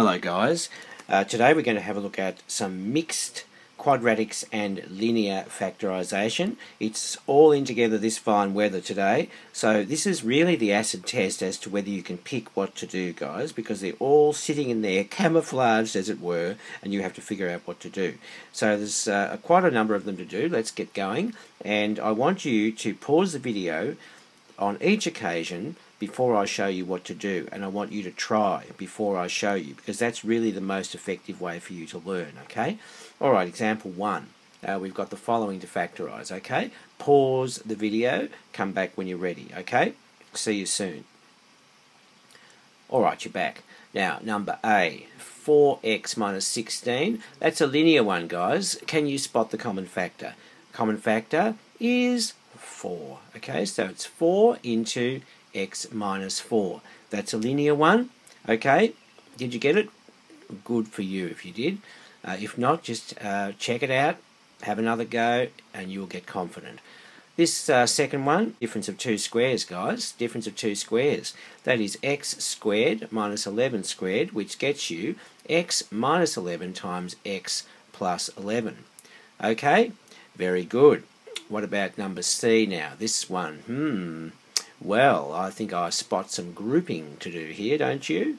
Hello guys, uh, today we're going to have a look at some mixed quadratics and linear factorisation. It's all in together this fine weather today, so this is really the acid test as to whether you can pick what to do guys, because they're all sitting in there camouflaged as it were, and you have to figure out what to do. So there's uh, quite a number of them to do, let's get going, and I want you to pause the video on each occasion before I show you what to do and I want you to try before I show you because that's really the most effective way for you to learn okay? Alright example 1 uh, we've got the following to factorize okay? Pause the video come back when you're ready okay? See you soon. Alright you're back. Now number A 4x minus 16 that's a linear one guys. Can you spot the common factor? Common factor is 4 okay? So it's 4 into x minus 4. That's a linear one. Okay, did you get it? Good for you if you did. Uh, if not, just uh, check it out, have another go, and you'll get confident. This uh, second one, difference of two squares, guys. Difference of two squares. That is x squared minus 11 squared, which gets you x minus 11 times x plus 11. Okay, very good. What about number C now? This one, hmm, well, I think I spot some grouping to do here, don't you?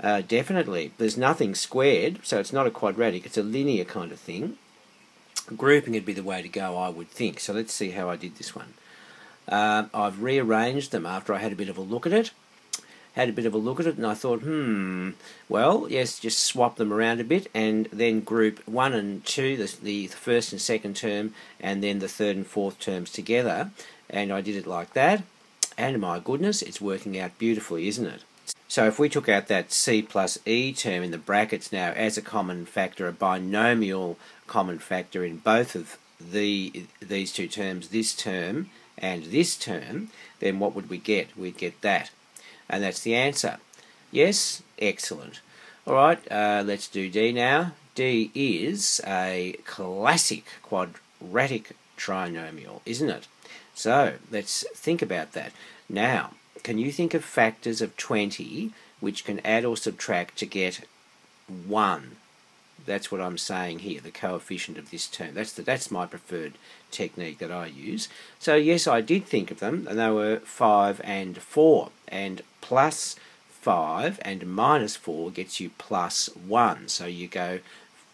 Uh, definitely. There's nothing squared, so it's not a quadratic, it's a linear kind of thing. Grouping would be the way to go, I would think. So let's see how I did this one. Uh, I've rearranged them after I had a bit of a look at it. Had a bit of a look at it and I thought, hmm, well, yes, just swap them around a bit and then group 1 and 2, the, the first and second term, and then the third and fourth terms together. And I did it like that and my goodness, it's working out beautifully, isn't it? So if we took out that c plus e term in the brackets now as a common factor, a binomial common factor in both of the these two terms, this term and this term, then what would we get? We'd get that. And that's the answer. Yes? Excellent. Alright, uh, let's do D now. D is a classic quadratic trinomial, isn't it? So let's think about that. Now, can you think of factors of 20 which can add or subtract to get 1? That's what I'm saying here, the coefficient of this term. That's, the, that's my preferred technique that I use. So yes, I did think of them, and they were 5 and 4. And plus 5 and minus 4 gets you plus 1. So you go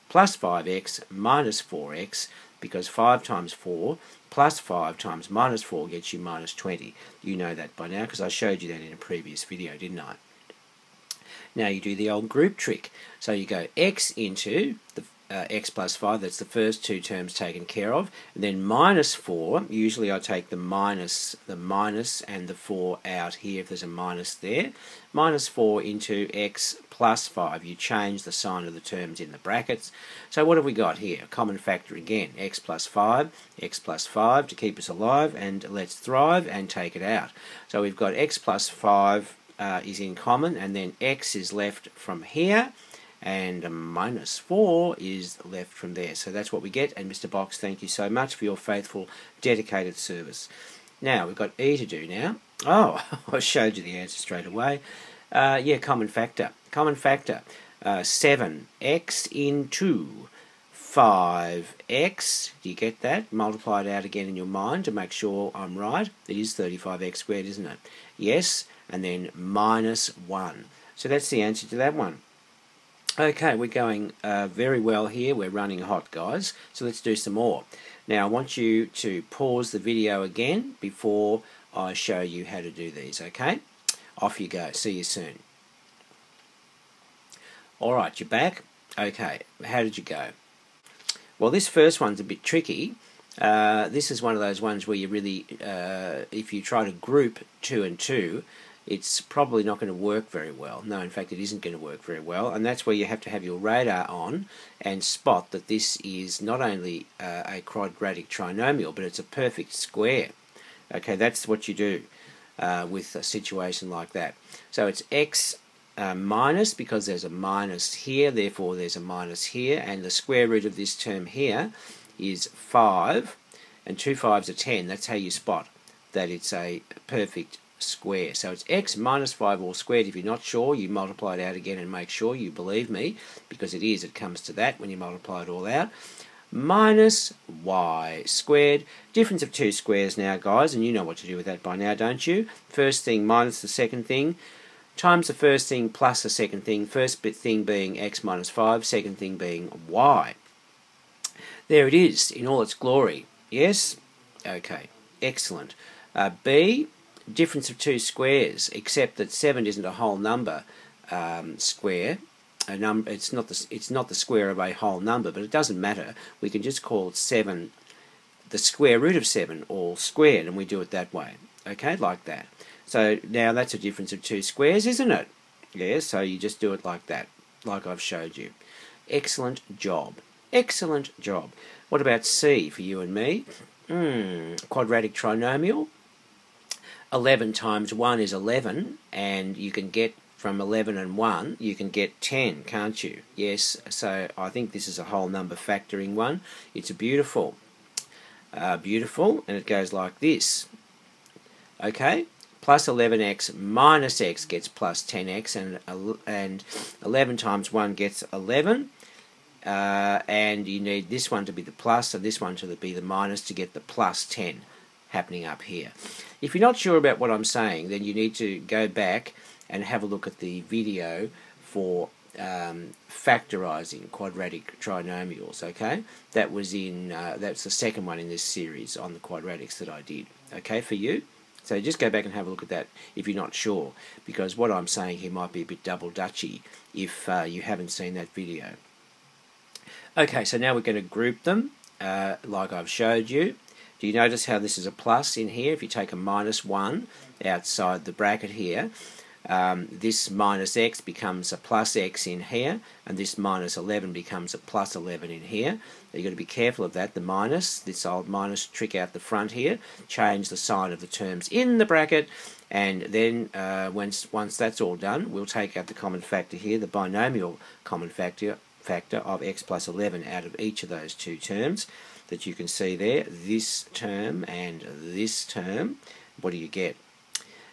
plus 5x minus 4x because 5 times 4 plus 5 times minus 4 gets you minus 20. You know that by now because I showed you that in a previous video, didn't I? Now you do the old group trick. So you go x into the uh, x plus 5, that's the first two terms taken care of, and then minus 4, usually I take the minus, the minus and the 4 out here if there's a minus there, minus 4 into x plus 5, you change the sign of the terms in the brackets. So what have we got here? A common factor again, x plus 5, x plus 5 to keep us alive, and let's thrive and take it out. So we've got x plus 5 uh, is in common, and then x is left from here, and minus 4 is left from there. So that's what we get, and Mr. Box, thank you so much for your faithful, dedicated service. Now, we've got E to do now. Oh, I showed you the answer straight away. Uh, yeah, common factor. Common factor. Uh, 7x into 5x. Do you get that? Multiply it out again in your mind to make sure I'm right. It is 35x squared, isn't it? Yes, and then minus 1. So that's the answer to that one. Okay, we're going uh, very well here. We're running hot, guys. So let's do some more. Now, I want you to pause the video again before I show you how to do these, okay? Off you go. See you soon. Alright, you're back. Okay, how did you go? Well, this first one's a bit tricky. Uh, this is one of those ones where you really, uh, if you try to group two and two, it's probably not going to work very well. No, in fact, it isn't going to work very well, and that's where you have to have your radar on and spot that this is not only uh, a quadratic trinomial, but it's a perfect square. Okay, that's what you do uh, with a situation like that. So it's x uh, minus because there's a minus here, therefore there's a minus here, and the square root of this term here is 5, and two fives are 10. That's how you spot that it's a perfect square. So it's x minus 5 all squared. If you're not sure, you multiply it out again and make sure you believe me, because it is, it comes to that when you multiply it all out. Minus y squared. Difference of two squares now, guys, and you know what to do with that by now, don't you? First thing minus the second thing times the first thing plus the second thing, first bit thing being x minus 5, second thing being y. There it is in all its glory. Yes? Okay, excellent. Uh, B, difference of two squares, except that 7 isn't a whole number um, square. A number, it's not the it's not the square of a whole number, but it doesn't matter. We can just call 7 the square root of 7 all squared, and we do it that way. Okay, like that. So now that's a difference of two squares, isn't it? Yeah, so you just do it like that, like I've showed you. Excellent job. Excellent job. What about C for you and me? Mm, quadratic trinomial. 11 times 1 is 11, and you can get from 11 and 1, you can get 10, can't you? Yes, so I think this is a whole number factoring one. It's a beautiful, uh, beautiful, and it goes like this. Okay, plus 11x minus x gets plus 10x, and, and 11 times 1 gets 11. Uh, and you need this one to be the plus and this one to be the minus to get the plus 10 happening up here. If you're not sure about what I'm saying, then you need to go back and have a look at the video for um, factorizing quadratic trinomials. Okay, that was in uh, that's the second one in this series on the quadratics that I did. Okay, for you. So just go back and have a look at that if you're not sure, because what I'm saying here might be a bit double dutchy if uh, you haven't seen that video. Okay, so now we're going to group them uh, like I've showed you. Do you notice how this is a plus in here? If you take a minus 1 outside the bracket here, um, this minus x becomes a plus x in here, and this minus 11 becomes a plus 11 in here. You've got to be careful of that. The minus, this old minus trick out the front here, change the sign of the terms in the bracket, and then uh, once, once that's all done, we'll take out the common factor here, the binomial common factor, factor of x plus 11 out of each of those two terms that you can see there, this term and this term. What do you get?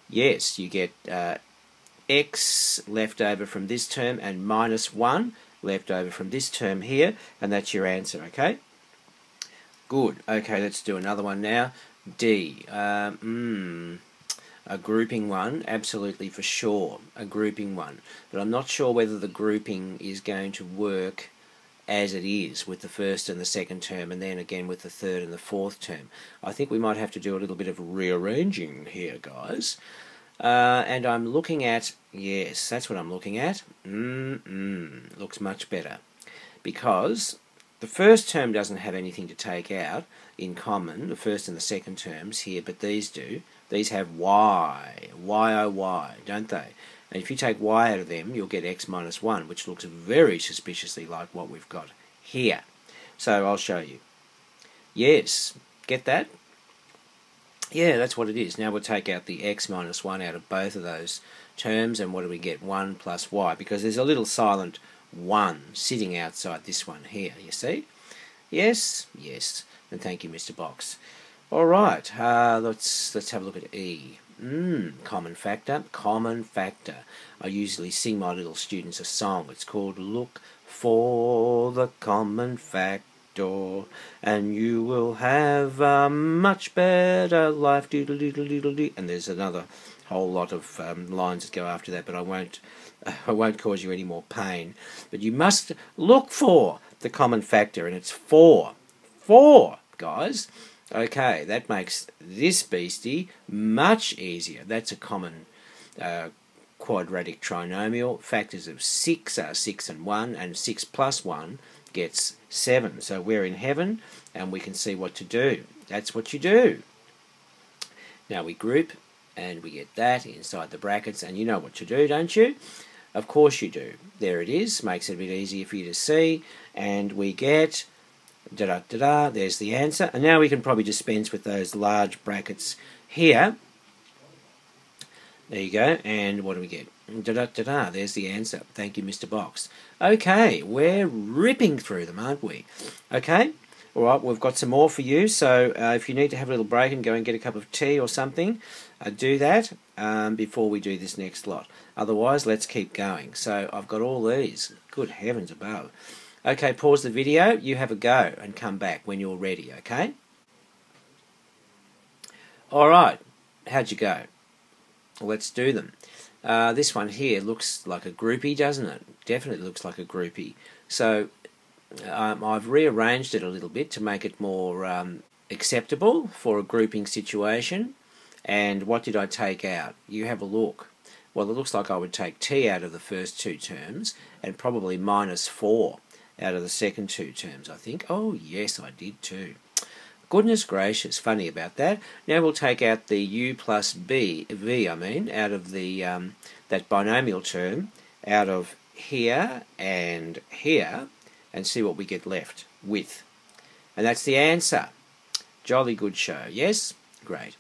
Yes, you get uh, x left over from this term and minus 1 left over from this term here, and that's your answer, okay? Good. Okay, let's do another one now. D. Um, mm, a grouping one, absolutely for sure, a grouping one. But I'm not sure whether the grouping is going to work as it is with the first and the second term and then again with the third and the fourth term. I think we might have to do a little bit of rearranging here, guys. Uh, and I'm looking at, yes, that's what I'm looking at. Mm-mm, looks much better. Because the first term doesn't have anything to take out in common, the first and the second terms here, but these do. These have y, y-o-y, don't they? And if you take y out of them, you'll get x minus 1, which looks very suspiciously like what we've got here. So I'll show you. Yes, get that? Yeah, that's what it is. Now we'll take out the x minus 1 out of both of those terms, and what do we get? 1 plus y, because there's a little silent 1 sitting outside this one here, you see? Yes? Yes. And thank you, Mr. Box. All right, uh, let's, let's have a look at E. Mm, common factor, common factor. I usually sing my little students a song. It's called Look for the Common Factor door, and you will have a much better life. And there's another whole lot of um, lines that go after that, but I won't. I won't cause you any more pain. But you must look for the common factor, and it's four. Four, guys. Okay, that makes this beastie much easier. That's a common uh, quadratic trinomial. Factors of 6 are 6 and 1, and 6 plus 1 gets 7. So we're in heaven and we can see what to do. That's what you do. Now we group and we get that inside the brackets and you know what to do, don't you? Of course you do. There it is. Makes it a bit easier for you to see. And we get da da da da. There's the answer. And now we can probably dispense with those large brackets here. There you go. And what do we get? Da da da da. There's the answer. Thank you, Mr. Box. Okay, we're ripping through them, aren't we? Okay. All right, we've got some more for you. So uh, if you need to have a little break and go and get a cup of tea or something, uh, do that um, before we do this next lot. Otherwise, let's keep going. So I've got all these. Good heavens above. Okay, pause the video. You have a go and come back when you're ready, okay? All right. How'd you go? Let's do them. Uh, this one here looks like a groupie, doesn't it? Definitely looks like a groupie. So um, I've rearranged it a little bit to make it more um, acceptable for a grouping situation. And what did I take out? You have a look. Well, it looks like I would take t out of the first two terms and probably minus 4 out of the second two terms, I think. Oh, yes, I did too. Goodness gracious, funny about that. Now we'll take out the u plus b, v I mean, out of the um, that binomial term, out of here and here, and see what we get left with. And that's the answer. Jolly good show, yes? Great.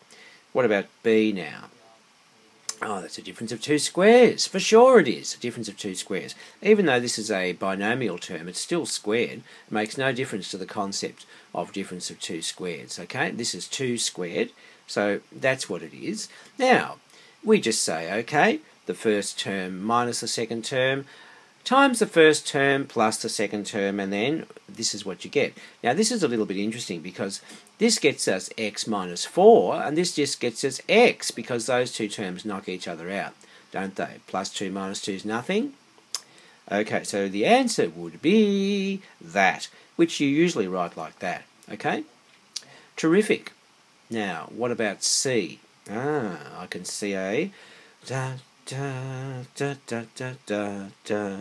What about b now? Oh, that's a difference of two squares. For sure it is, a difference of two squares. Even though this is a binomial term, it's still squared. It makes no difference to the concept of difference of two squares, okay? This is 2 squared, so that's what it is. Now, we just say, okay, the first term minus the second term, times the first term plus the second term, and then this is what you get. Now, this is a little bit interesting because this gets us x minus 4, and this just gets us x because those two terms knock each other out, don't they? Plus 2 minus 2 is nothing. Okay, so the answer would be that, which you usually write like that. Okay? Terrific. Now, what about C? Ah, I can see a da da da da da da.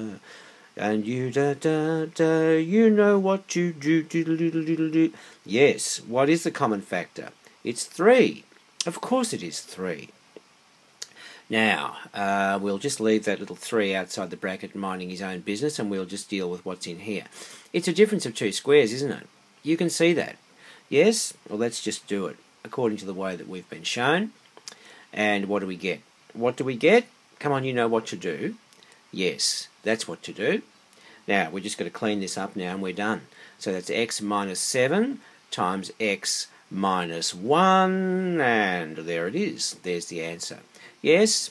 And you da da da you know what you do do do do do do. Yes what is the common factor? It's three. Of course it is three. Now uh, we'll just leave that little three outside the bracket minding his own business and we'll just deal with what's in here. It's a difference of two squares isn't it? You can see that. Yes? Well let's just do it according to the way that we've been shown. And what do we get what do we get Come on, you know what to do. Yes, that's what to do. Now, we're just going to clean this up now and we're done. So that's x minus 7 times x minus 1, and there it is. There's the answer. Yes,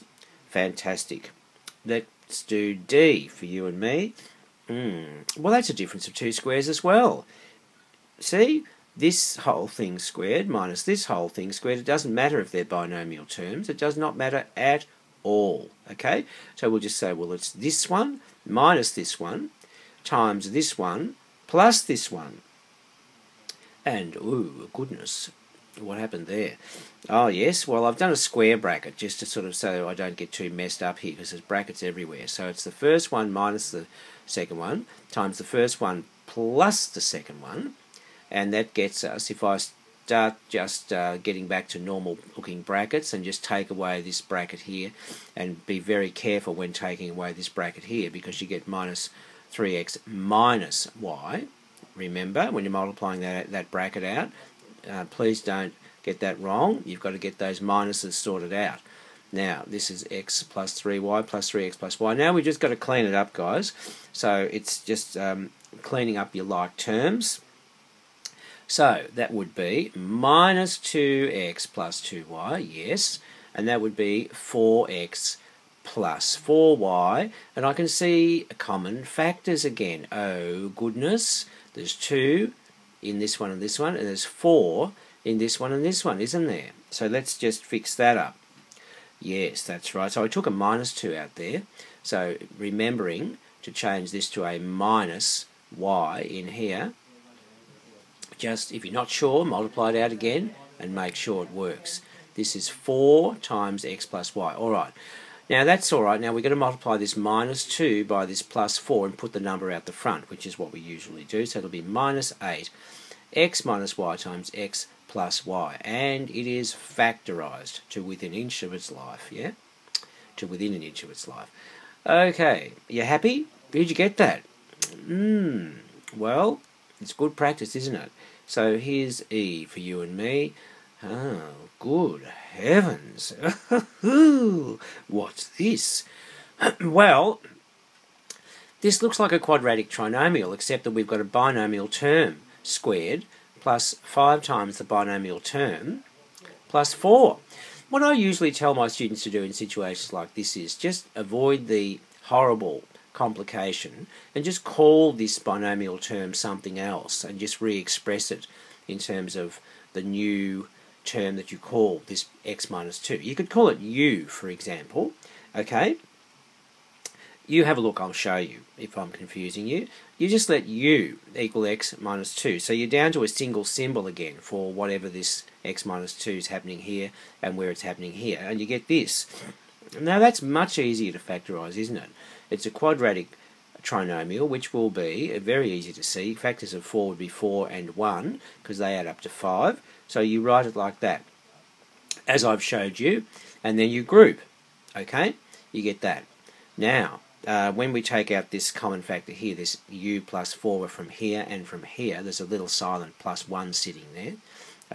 fantastic. Let's do D for you and me. Mm. Well, that's a difference of two squares as well. See, this whole thing squared minus this whole thing squared. It doesn't matter if they're binomial terms. It does not matter at all. Okay, so we'll just say, well, it's this one minus this one times this one plus this one. And, ooh, goodness, what happened there? Oh, yes, well, I've done a square bracket just to sort of so I don't get too messed up here because there's brackets everywhere. So it's the first one minus the second one times the first one plus the second one. And that gets us, if I start just uh, getting back to normal looking brackets and just take away this bracket here and be very careful when taking away this bracket here because you get minus 3x minus y. Remember when you're multiplying that, that bracket out uh, please don't get that wrong. You've got to get those minuses sorted out. Now this is x plus 3y plus 3x plus y. Now we just got to clean it up guys. So it's just um, cleaning up your like terms so that would be minus 2x plus 2y, yes, and that would be 4x plus 4y, and I can see common factors again. Oh goodness, there's 2 in this one and this one, and there's 4 in this one and this one, isn't there? So let's just fix that up. Yes, that's right. So I took a minus 2 out there. So remembering to change this to a minus y in here, just, if you're not sure, multiply it out again and make sure it works. This is 4 times x plus y. Alright, now that's alright. Now we're going to multiply this minus 2 by this plus 4 and put the number out the front, which is what we usually do. So it'll be minus 8 x minus y times x plus y. And it is factorized to within an inch of its life, yeah? To within an inch of its life. Okay, you happy? Did you get that? Hmm, well, it's good practice, isn't it? So here's E for you and me. Oh, good heavens. What's this? well, this looks like a quadratic trinomial, except that we've got a binomial term squared plus 5 times the binomial term plus 4. what I usually tell my students to do in situations like this is just avoid the horrible complication and just call this binomial term something else and just re-express it in terms of the new term that you call this x minus 2. You could call it u, for example, okay? You have a look, I'll show you if I'm confusing you. You just let u equal x minus 2. So you're down to a single symbol again for whatever this x minus 2 is happening here and where it's happening here. And you get this. Now that's much easier to factorise, isn't it? It's a quadratic trinomial, which will be very easy to see. Factors of 4 would be 4 and 1, because they add up to 5. So you write it like that, as I've showed you, and then you group. Okay? You get that. Now, uh, when we take out this common factor here, this u plus 4 from here and from here, there's a little silent plus 1 sitting there.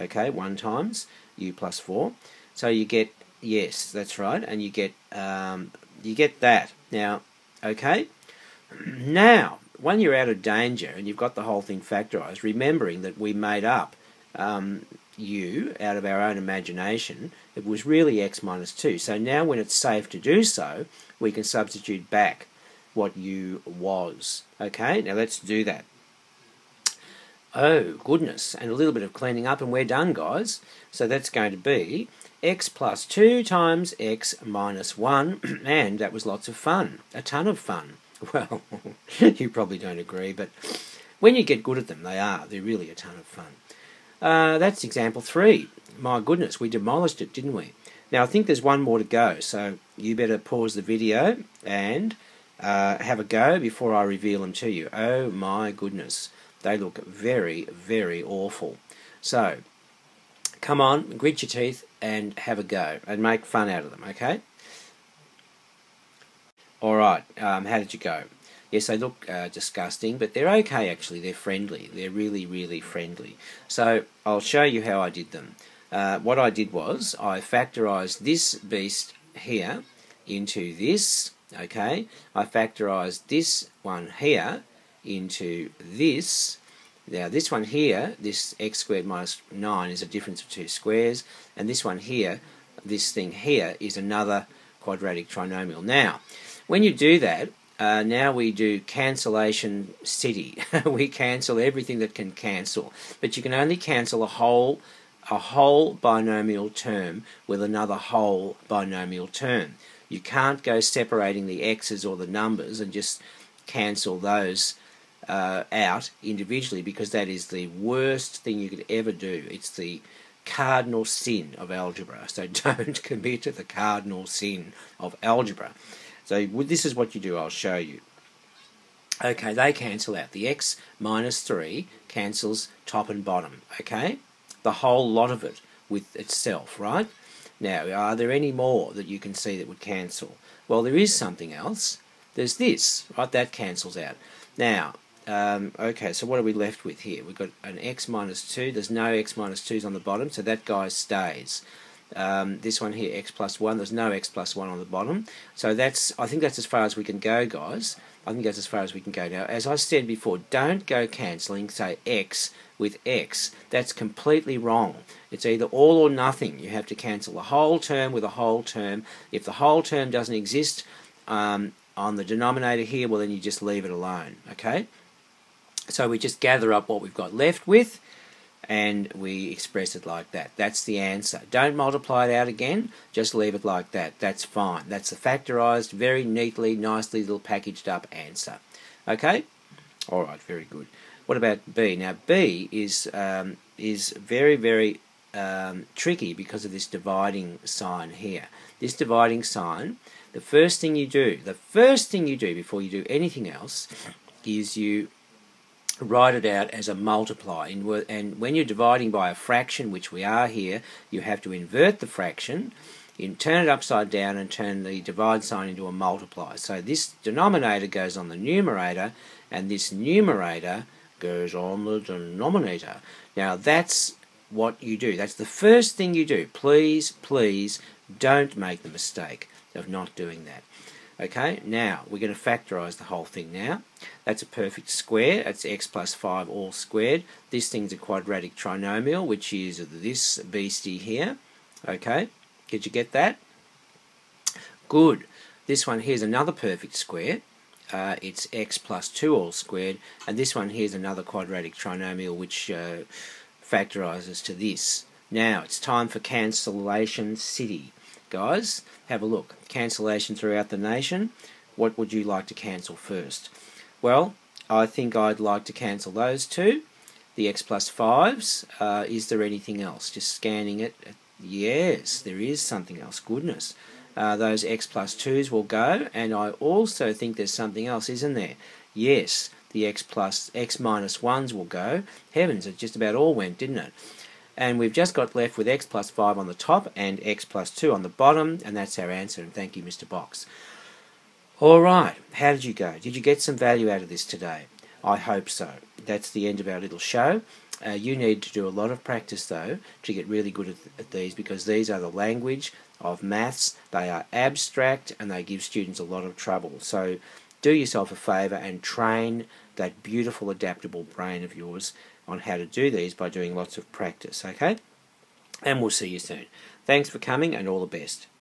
Okay, 1 times u plus 4. So you get, yes, that's right, and you get, um, you get that. Now, okay, now, when you're out of danger and you've got the whole thing factorised, remembering that we made up um, u out of our own imagination, it was really x minus 2. So now when it's safe to do so, we can substitute back what u was. Okay, now let's do that. Oh, goodness, and a little bit of cleaning up and we're done, guys. So that's going to be x plus 2 times x minus 1, and that was lots of fun, a ton of fun. Well, you probably don't agree, but when you get good at them, they are. They're really a ton of fun. Uh, that's example three. My goodness, we demolished it, didn't we? Now, I think there's one more to go, so you better pause the video and uh, have a go before I reveal them to you. Oh my goodness, they look very, very awful. So, come on, grit your teeth and have a go and make fun out of them, okay? Alright, um, how did you go? Yes, they look uh, disgusting, but they're okay actually. They're friendly. They're really, really friendly. So I'll show you how I did them. Uh, what I did was I factorised this beast here into this, okay? I factorised this one here into this. Now this one here, this x squared minus 9 is a difference of two squares, and this one here, this thing here, is another quadratic trinomial. Now, when you do that, uh, now we do cancellation city. we cancel everything that can cancel, but you can only cancel a whole a whole binomial term with another whole binomial term. You can't go separating the x's or the numbers and just cancel those uh, out individually because that is the worst thing you could ever do. It's the cardinal sin of algebra. So don't commit to the cardinal sin of algebra. So this is what you do, I'll show you. Okay, they cancel out. The x minus 3 cancels top and bottom, okay? The whole lot of it with itself, right? Now, are there any more that you can see that would cancel? Well, there is something else. There's this, right? That cancels out. Now, um, okay, so what are we left with here? We've got an x minus 2. There's no x minus 2s on the bottom, so that guy stays. Um, this one here, x plus 1, there's no x plus 1 on the bottom. So that's, I think that's as far as we can go, guys. I think that's as far as we can go now. As I said before, don't go cancelling, say, x with x. That's completely wrong. It's either all or nothing. You have to cancel a whole term with a whole term. If the whole term doesn't exist um, on the denominator here, well, then you just leave it alone, okay? So we just gather up what we've got left with, and we express it like that. That's the answer. Don't multiply it out again, just leave it like that. That's fine. That's a factorized, very neatly, nicely little packaged up answer. Okay? Alright, very good. What about B? Now B is, um, is very, very um, tricky because of this dividing sign here. This dividing sign, the first thing you do, the first thing you do before you do anything else is you write it out as a multiply. And when you're dividing by a fraction, which we are here, you have to invert the fraction, turn it upside down and turn the divide sign into a multiply. So this denominator goes on the numerator, and this numerator goes on the denominator. Now that's what you do. That's the first thing you do. Please, please don't make the mistake of not doing that. Okay, now we're going to factorise the whole thing now. That's a perfect square. That's x plus 5 all squared. This thing's a quadratic trinomial, which is this beastie here. Okay, Did you get that? Good. This one here's another perfect square. Uh, it's x plus 2 all squared. And this one here's another quadratic trinomial which uh, factorizes to this. Now, it's time for cancellation city. Guys, have a look. Cancellation throughout the nation. What would you like to cancel first? Well, I think I'd like to cancel those two. The x plus 5s. Uh, is there anything else? Just scanning it. Yes, there is something else. Goodness. Uh, those x plus 2s will go. And I also think there's something else, isn't there? Yes, the x plus x minus 1s will go. Heavens, it just about all went, didn't it? And we've just got left with x plus 5 on the top and x plus 2 on the bottom, and that's our answer. And thank you, Mr. Box. All right, how did you go? Did you get some value out of this today? I hope so. That's the end of our little show. Uh, you need to do a lot of practice though to get really good at, at these because these are the language of maths. They are abstract and they give students a lot of trouble. So do yourself a favour and train that beautiful adaptable brain of yours on how to do these by doing lots of practice, okay? And we'll see you soon. Thanks for coming and all the best.